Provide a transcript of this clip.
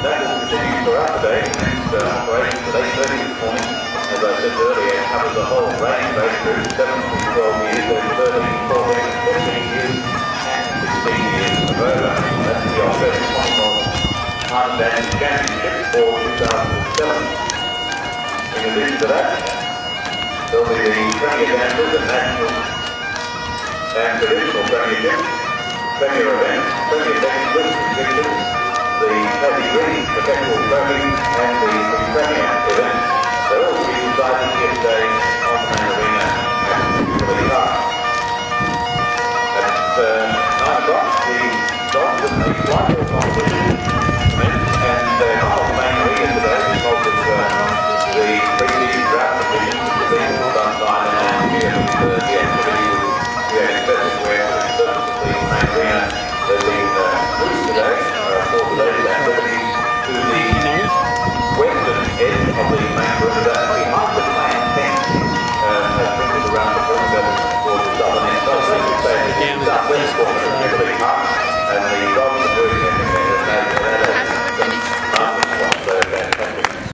That will continue throughout the day. Next uh, operations at 8.30 this morning. As I said earlier, covers the whole range of age groups, 7 to 12 years, then 13, 14, 15 years, and 16 years of over. That's the Commonwealth Heart Dance Championship for 2007. In addition to that, there'll be the Premier Dancers and National and Traditional Premiership, Premier Events, Good.